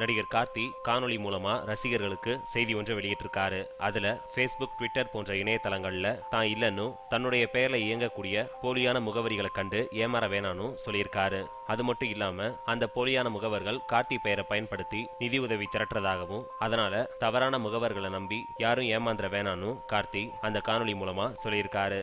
நடிகர் கார்த்தி காணொலி மூலமா ரசிகர்களுக்கு செய்தி ஒன்றை வெளியிட்டிருக்காரு. அதுல ஃபேஸ்புக் ட்விட்டர் போன்ற இணையதளங்கள்ல தான் இல்லைன்னு தன்னுடைய பெயர்ல இயங்கக்கூடிய போலியான முகவரிகளை கண்டு ஏமாற வேணான்னு சொல்லியிருக்காரு. அது மட்டும் இல்லாம அந்த போலியான முகவர்கள் கார்த்தி பெயரை பயன்படுத்தி நிதி உதவி திரட்டுறதாகவும் அதனால தவறான முகவர்களை நம்பி யாரும் ஏமாந்துற வேணான்னு கார்த்தி அந்த காணொலி மூலமா சொல்லியிருக்காரு.